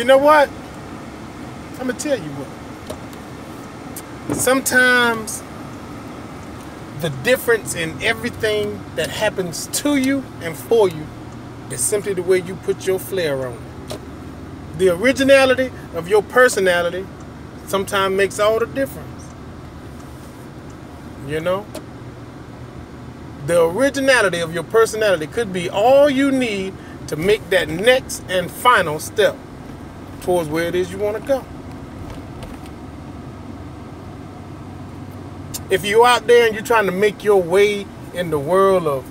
You know what? I'm gonna tell you what. Sometimes the difference in everything that happens to you and for you is simply the way you put your flair on it. The originality of your personality sometimes makes all the difference. You know? The originality of your personality could be all you need to make that next and final step towards where it is you want to go. If you're out there and you're trying to make your way in the world of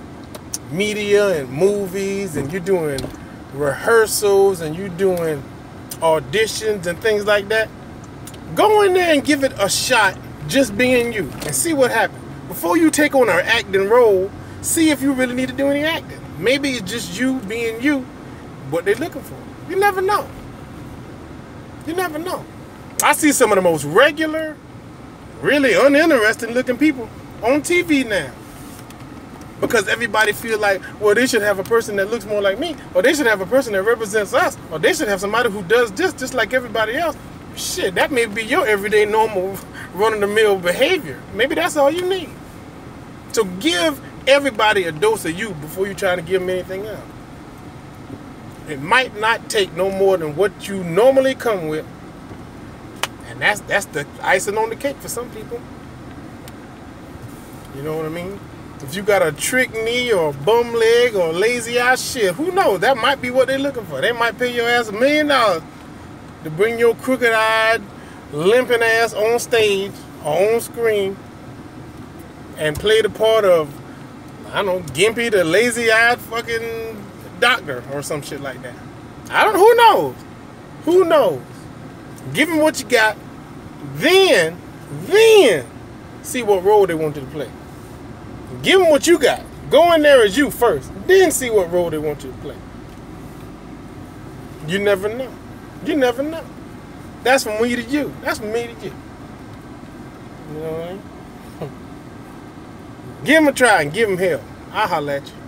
media and movies and you're doing rehearsals and you're doing auditions and things like that, go in there and give it a shot just being you and see what happens. Before you take on an acting role, see if you really need to do any acting. Maybe it's just you being you, what they're looking for. You never know. You never know. I see some of the most regular, really uninteresting looking people on TV now. Because everybody feel like, well, they should have a person that looks more like me, or they should have a person that represents us, or they should have somebody who does this just like everybody else. Shit, that may be your everyday normal run-of-the-mill behavior. Maybe that's all you need. So give everybody a dose of you before you try to give them anything else. It might not take no more than what you normally come with. And that's that's the icing on the cake for some people. You know what I mean? If you got a trick knee or a bum leg or lazy eye shit, who knows? That might be what they're looking for. They might pay your ass a million dollars to bring your crooked eyed, limping ass on stage or on screen and play the part of, I don't know, Gimpy the lazy eyed fucking doctor or some shit like that. I don't who knows? Who knows? Give them what you got, then, then see what role they want you to play. Give them what you got. Go in there as you first, then see what role they want you to play. You never know. You never know. That's from me to you. That's from me to you. You know what I mean? give him a try and give him hell. I'll holler at you.